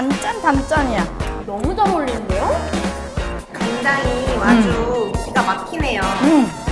단짠 단짠이야. 너무 잘 어울리는데요? 간장이 아주 음. 기가 막히네요. 음.